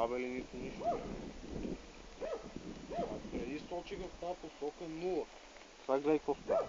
кабели, нито нищо. Преди сочих в тази посока нула. Сега гледай какво става.